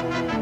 I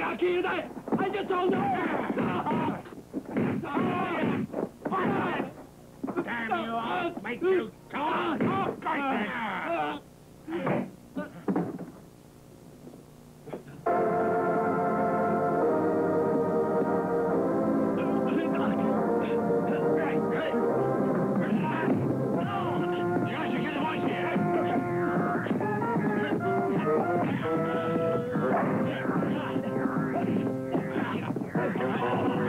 don't know where everything I killed. I, I just don't know. Damn you, I'll make you talk. Right there. Thank you.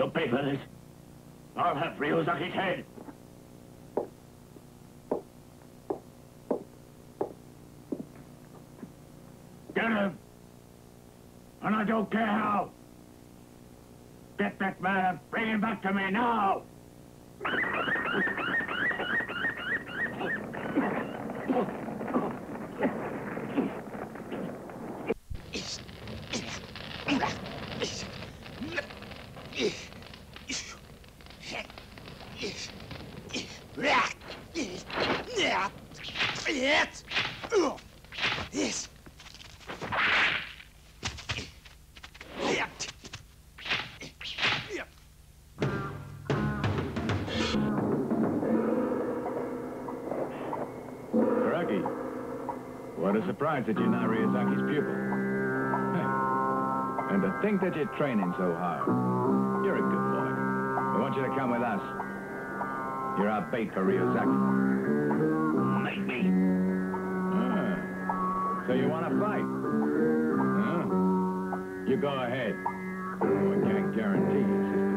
You'll pay for this. I'll have Ryozaki's head. Get him! And I don't care how. Get that man and bring him back to me now! You're training so hard. You're a good boy. I want you to come with us. You're our bait for Ryazaki. Maybe. Ah. So you want to fight? Huh? You go ahead. Oh, I can't guarantee your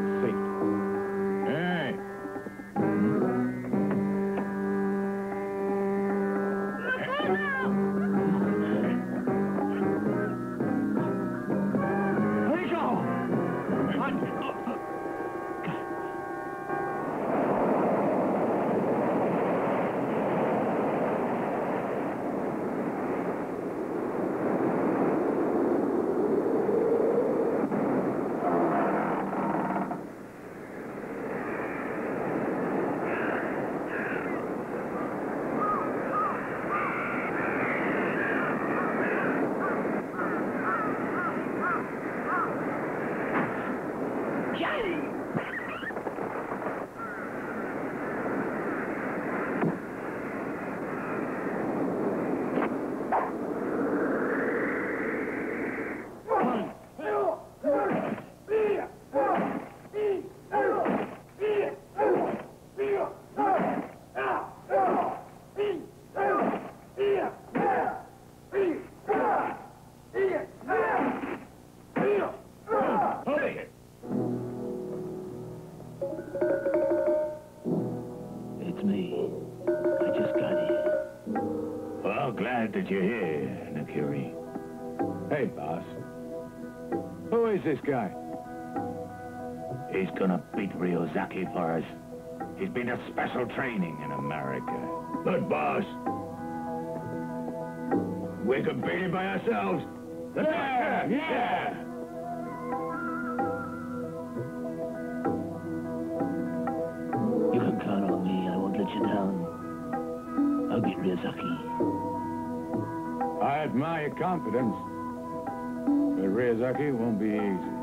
It's this guy? He's gonna beat Ryozaki for us. He's been to special training in America. But, boss, we can beat him by ourselves. Yeah, yeah. You can count on me. I won't let you down. I'll beat Ryazaki. I admire your confidence. But Ryazaki won't be easy.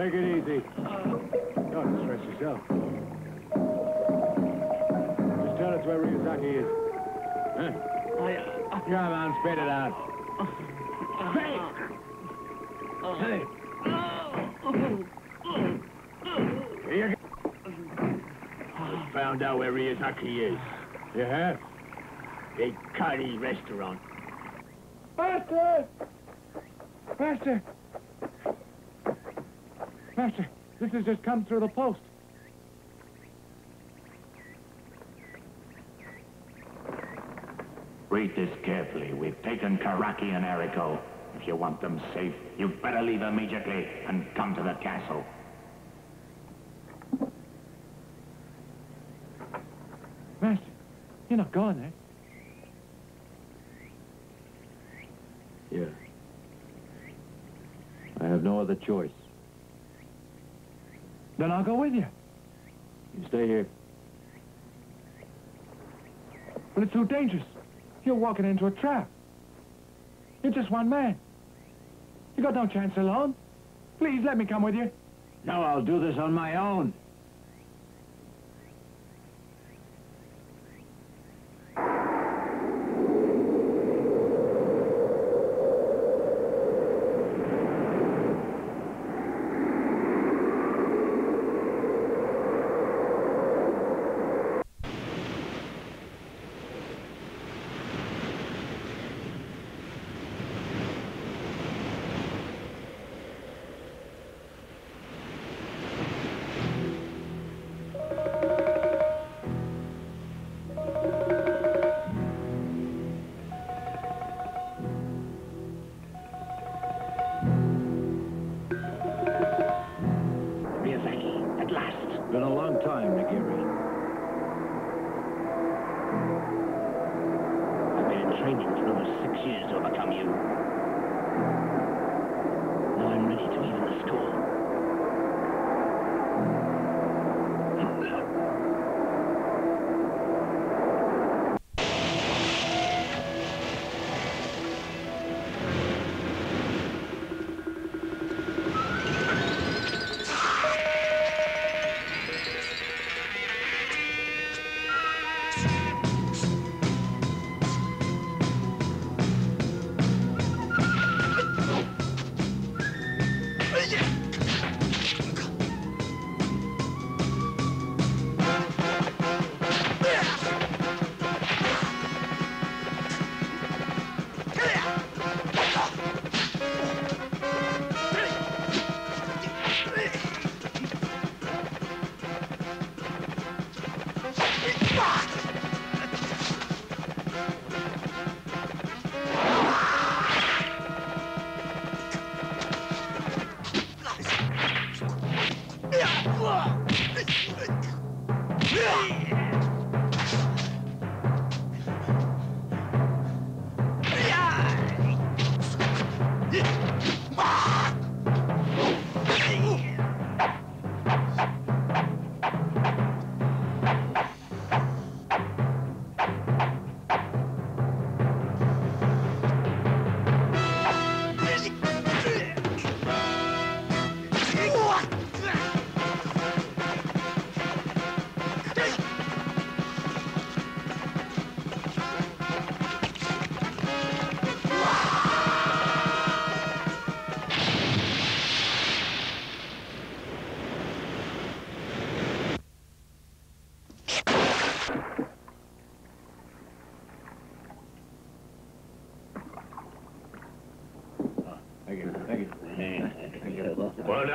Take it easy. Don't stress yourself. Just tell us where Ryazaki is. Huh? Uh, Come on, spit it out. Hey! Here you go. Found out where Ryazaki is. You have? Big Kari restaurant. Master! Master! Master, this has just come through the post. Read this carefully. We've taken Karaki and Eriko. If you want them safe, you'd better leave immediately and come to the castle. Master, you're not going, there. Yeah. I have no other choice. Then I'll go with you. You stay here. But it's too dangerous. You're walking into a trap. You're just one man. You got no chance alone. Please let me come with you. No, I'll do this on my own.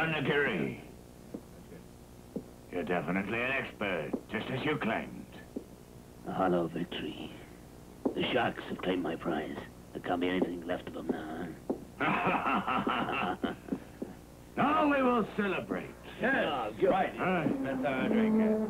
You. Well done, Nakiri. You're definitely an expert, just as you claimed. A hollow victory. The Sharks have claimed my prize. There can't be anything left of them now, huh? now we will celebrate. Yes, ah, right. Aye. Let's have a drink.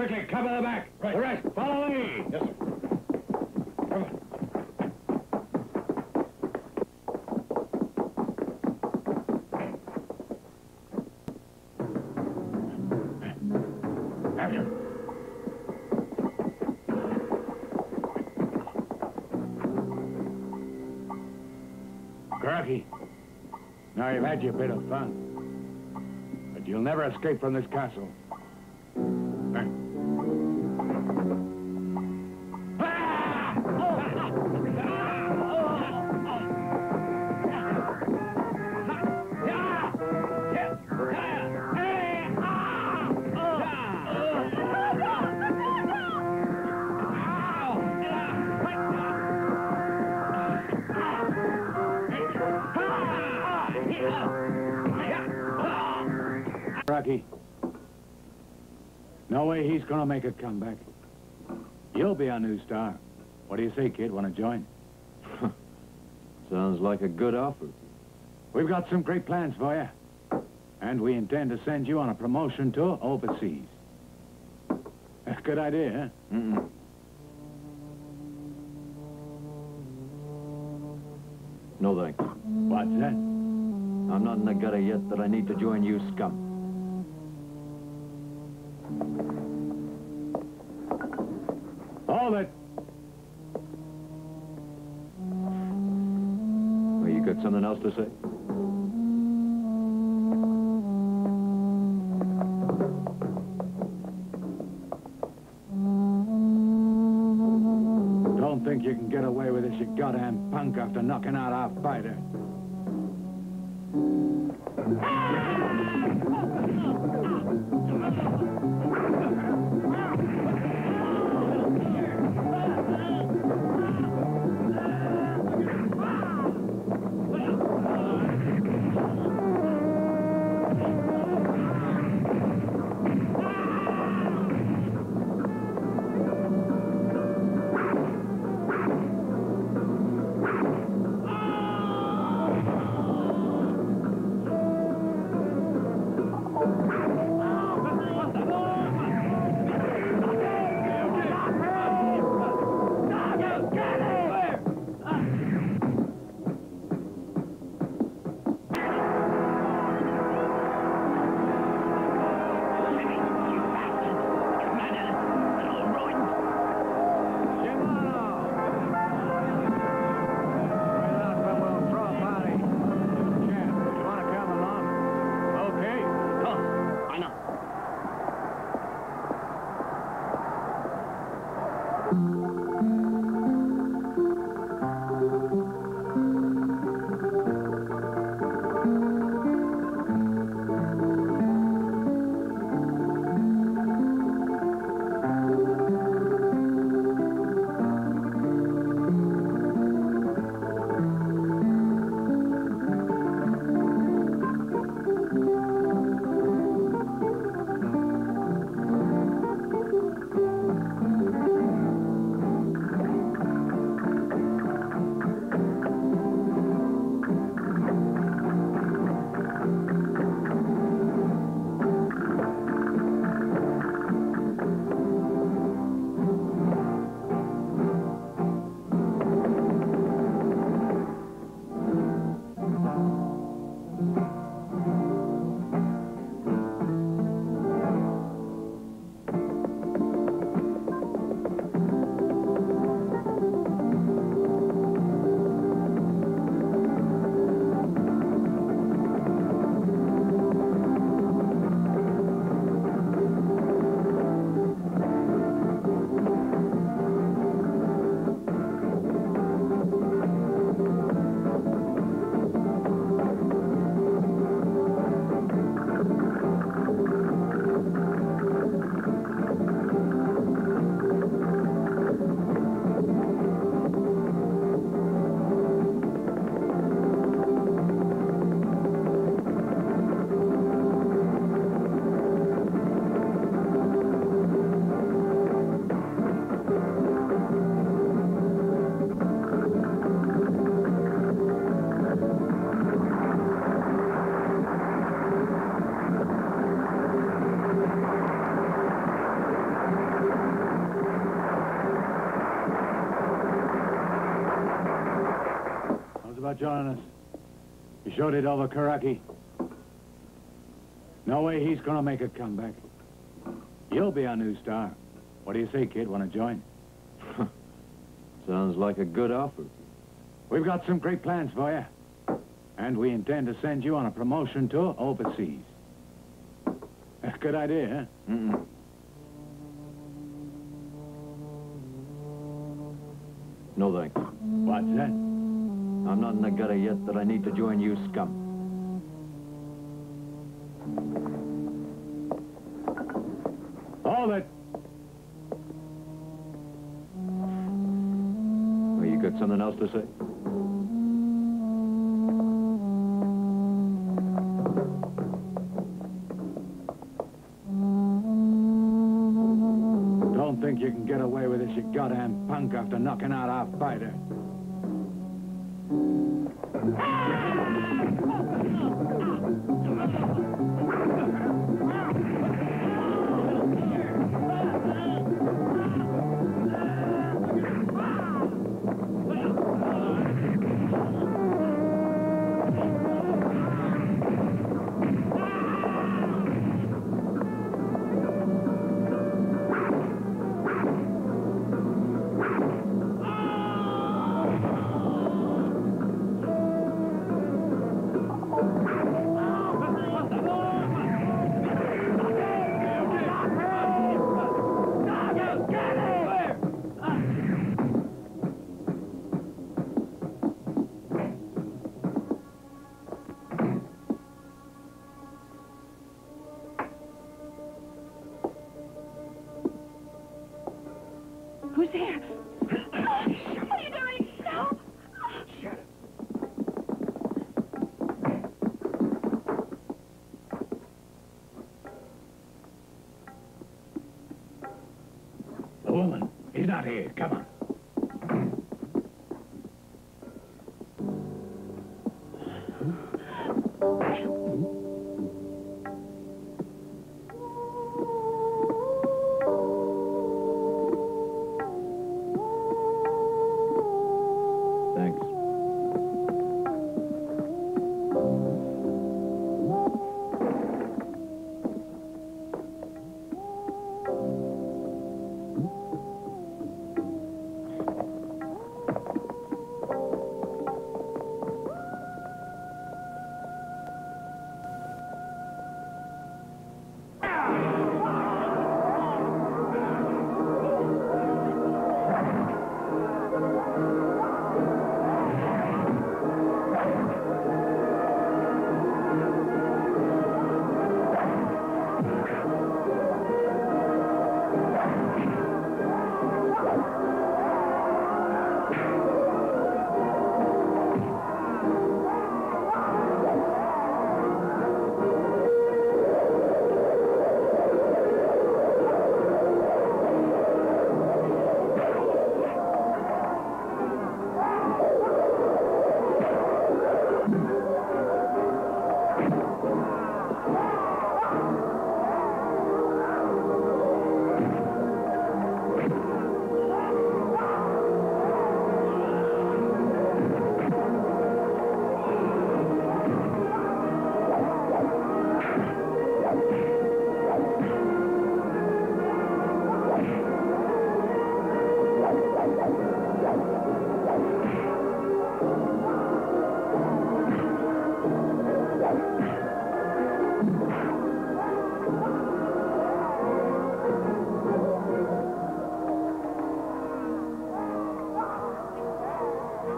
Quickly, cover the back. Right. The rest, follow me. Yes, sir. Come on. Crocky, now you've had your bit of fun. But you'll never escape from this castle. He's gonna make a comeback. You'll be our new star. What do you say, kid? Want to join? Sounds like a good offer. We've got some great plans for you. And we intend to send you on a promotion tour overseas. Good idea, huh? Mm-mm. No thanks. What's that? I'm not in the gutter yet that I need to join you scum. Else to say? Don't think you can get away with this, you goddamn punk, after knocking out our fighter. Sure did over Karaki. No way he's gonna make a comeback. You'll be our new star. What do you say, kid? Want to join? Sounds like a good offer. We've got some great plans for you. And we intend to send you on a promotion tour overseas. Good idea, huh? Mm-mm. No thanks. What's that? I'm not in the gutter yet that I need to join you scum. Hold it. Well, you got something else to say? Don't think you can get away with this, you goddamn punk, after knocking out our fighter. The woman. He's not here. Come on.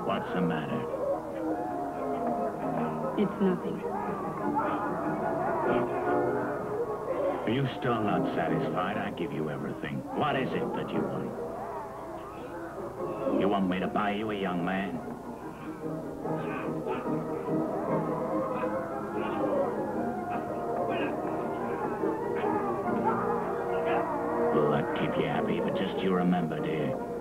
What's the matter? It's nothing. Are you still not satisfied? I give you everything. What is it that you want? You want me to buy you a young man? Will that keep you happy? But just you remember, dear.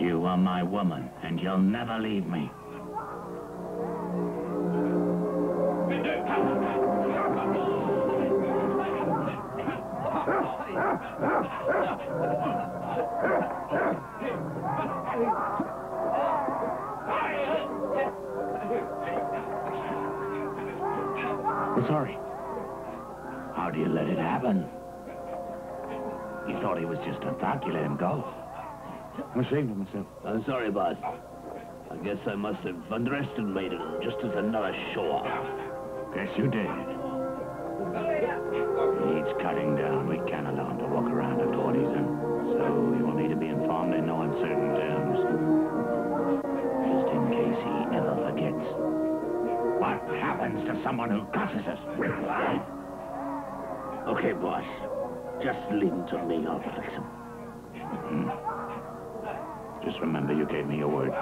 You are my woman, and you'll never leave me. I'm sorry. How do you let it happen? You thought he was just a thug, you let him go. I'm ashamed of myself. I'm sorry, boss. I guess I must have underestimated him just as another show-off. Guess you did. He's cutting down. We can't allow him to walk around what he's. So you will need to be informed in no uncertain terms. Just in case he ever forgets. What happens to someone who cusses us? Okay, boss. Just leave him to me. I'll fix him. Hmm. Just remember you gave me your word.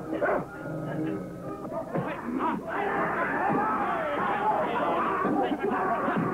Ha ha ha!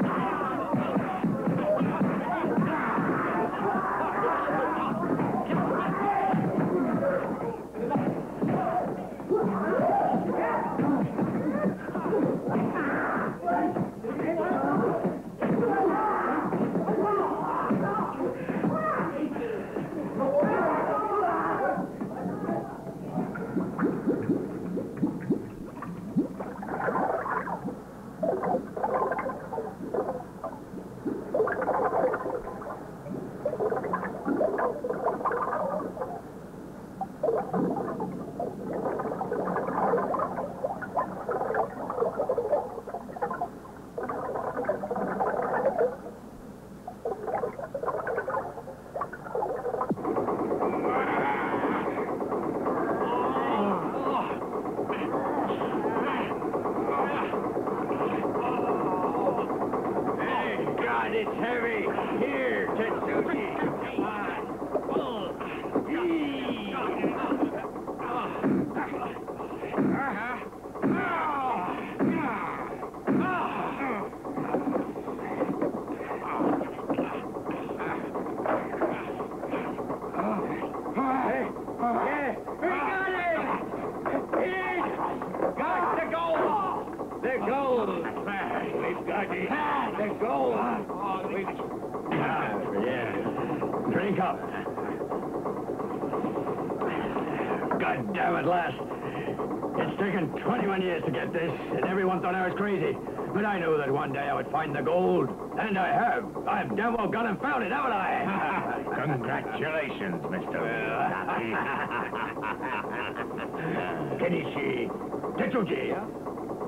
Well gone and found it, haven't I? Congratulations, Mr. Kenichi, Tetsuji,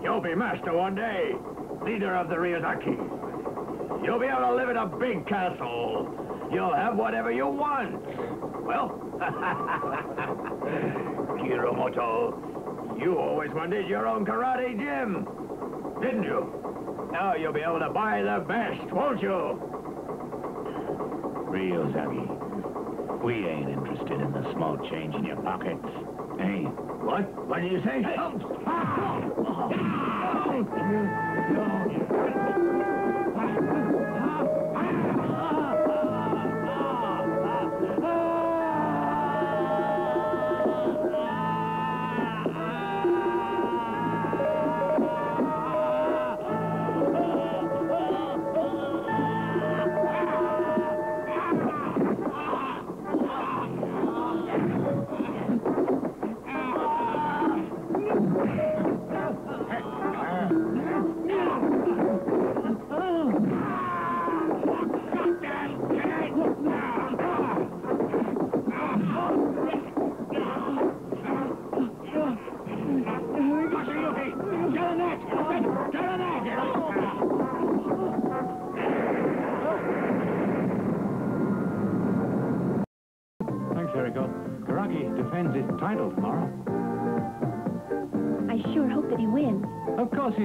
you'll be master one day, leader of the Ryuzaki. You'll be able to live in a big castle. You'll have whatever you want. Well, Kiromoto, you always wanted your own karate gym, didn't you? Now you'll be able to buy the best, won't you? Ryozaki, we ain't interested in the small change in your pockets. Hey, What? What did you say? Thanks,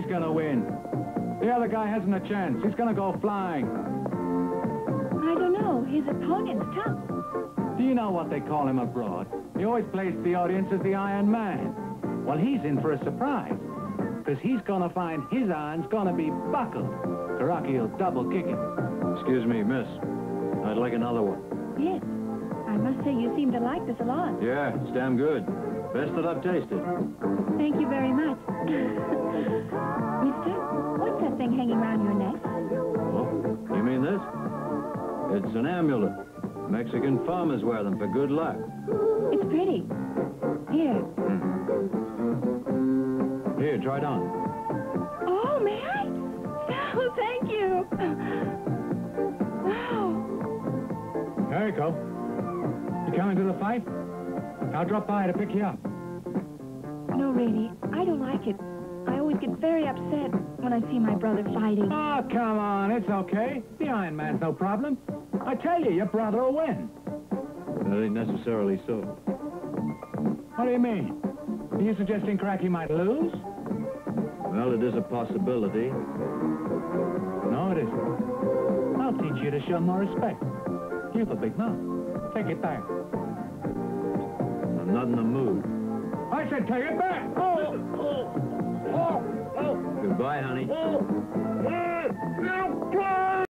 Of course he's gonna win. The other guy hasn't a chance. He's gonna go flying. I don't know. His opponent's tough. Do you know what they call him abroad? He always plays the audience as the Iron Man. Well, he's in for a surprise. Because he's gonna find his iron's gonna be buckled. Karaki will double kick him. Excuse me, miss. I'd like another one. Yes. I must say you seem to like this a lot. Yeah, it's damn good. Best that I've tasted. Thank you very much. Mister, what's that thing hanging around your neck? Oh, you mean this? It's an amulet. Mexican farmers wear them for good luck. It's pretty. Here. Mm-hmm. Here, try it on. Oh, may I? Oh, thank you. Wow. Jericho, you coming to the fight? I'll drop by to pick you up. No, really, I don't like it. I always get very upset when I see my brother fighting. Oh, come on, it's okay. The Iron Man's no problem. I tell you, your brother will win. That ain't necessarily so. What do you mean? Are you suggesting Cracky might lose? Well, it is a possibility. No, it isn't. I'll teach you to show more respect. You've a big mouth. Take it back. I'm not in the mood. I said take it back. Goodbye, honey.